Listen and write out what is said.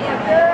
Yeah.